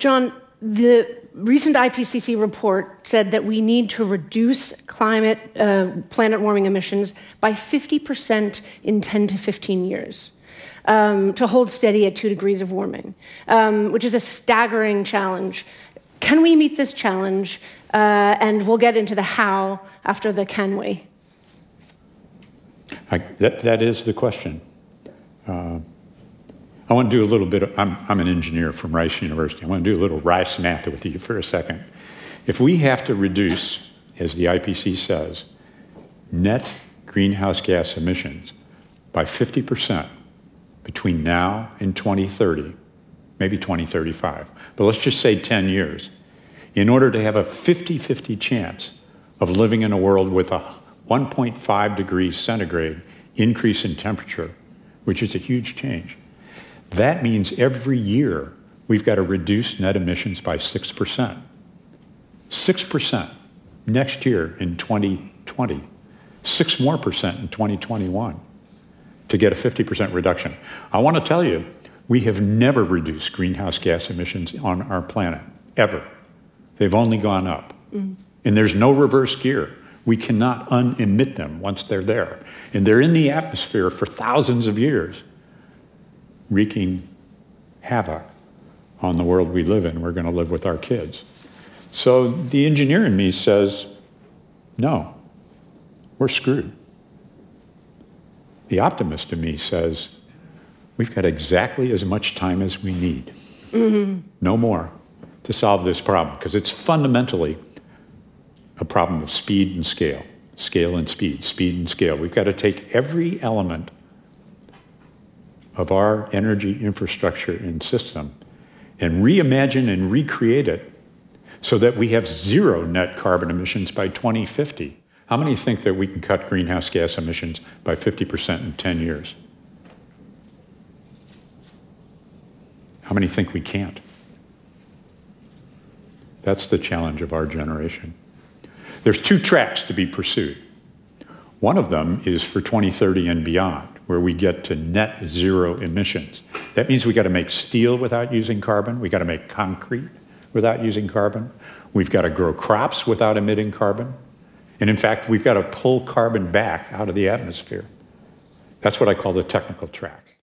John, the recent IPCC report said that we need to reduce climate, uh, planet warming emissions by 50% in 10 to 15 years. Um, to hold steady at two degrees of warming, um, which is a staggering challenge. Can we meet this challenge? Uh, and we'll get into the how after the can we. I, that, that is the question. Uh, I want to do a little bit of, I'm, I'm an engineer from Rice University. I want to do a little Rice math with you for a second. If we have to reduce, as the IPC says, net greenhouse gas emissions by 50% between now and 2030, maybe 2035, but let's just say 10 years, in order to have a 50 50 chance of living in a world with a 1.5 degrees centigrade increase in temperature, which is a huge change, that means every year we've got to reduce net emissions by 6%. 6% next year in 2020, 6 more percent in 2021 to get a 50% reduction. I want to tell you, we have never reduced greenhouse gas emissions on our planet, ever. They've only gone up. Mm. And there's no reverse gear. We cannot unemit them once they're there. And they're in the atmosphere for thousands of years wreaking havoc on the world we live in. We're going to live with our kids. So the engineer in me says, no, we're screwed. The optimist in me says, we've got exactly as much time as we need, mm-hmm. no more, to solve this problem, because it's fundamentally a problem of speed and scale, scale and speed, speed and scale. We've got to take every element of our energy infrastructure and system and reimagine and recreate it so that we have zero net carbon emissions by 2050. How many think that we can cut greenhouse gas emissions by 50% in 10 years? How many think we can't? That's the challenge of our generation. There's two tracks to be pursued. One of them is for 2030 and beyond where we get to net zero emissions. That means we've got to make steel without using carbon. We've got to make concrete without using carbon. We've got to grow crops without emitting carbon. And in fact, we've got to pull carbon back out of the atmosphere. That's what I call the technical track.